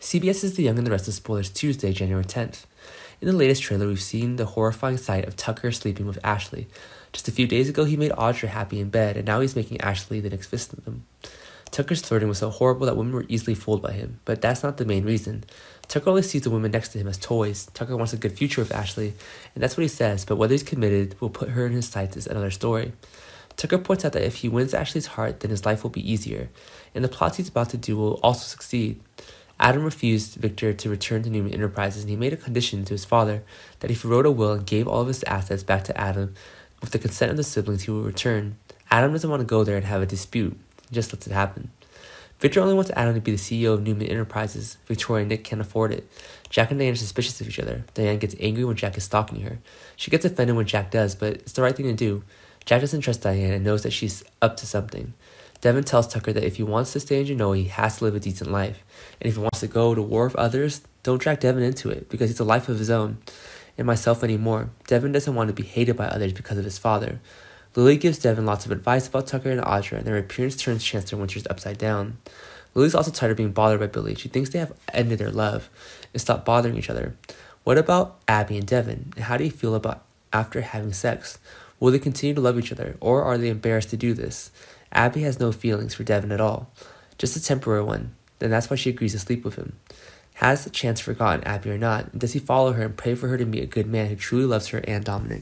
CBS is The Young and the Restless spoilers Tuesday, January 10th. In the latest trailer, we've seen the horrifying sight of Tucker sleeping with Ashley. Just a few days ago, he made Audra happy in bed, and now he's making Ashley the next victim. Tucker's flirting was so horrible that women were easily fooled by him, but that's not the main reason. Tucker only sees the women next to him as toys. Tucker wants a good future with Ashley, and that's what he says, but whether he's committed will put her in his sights is another story. Tucker points out that if he wins Ashley's heart, then his life will be easier, and the plots he's about to do will also succeed. Adam refused Victor to return to Newman Enterprises, and he made a condition to his father that if he wrote a will and gave all of his assets back to Adam, with the consent of the siblings, he would return. Adam doesn't want to go there and have a dispute, he just lets it happen. Victor only wants Adam to be the CEO of Newman Enterprises. Victoria and Nick can't afford it. Jack and Diane are suspicious of each other. Diane gets angry when Jack is stalking her. She gets offended when Jack does, but it's the right thing to do. Jack doesn't trust Diane and knows that she's up to something. Devin tells Tucker that if he wants to stay in Genoa, he has to live a decent life. And if he wants to go to war with others, don't drag Devin into it, because he's a life of his own. And myself anymore. Devin doesn't want to be hated by others because of his father. Lily gives Devin lots of advice about Tucker and Audra, and their appearance turns Chancellor Winters upside down. Lily's also tired of being bothered by Billy. She thinks they have ended their love and stopped bothering each other. What about Abby and Devin? How do you feel about after having sex? Will they continue to love each other, or are they embarrassed to do this? Abby has no feelings for Devin at all, just a temporary one, and that's why she agrees to sleep with him. Has the Chance forgotten Abby or not? Does he follow her and pray for her to meet a good man who truly loves her and Dominic?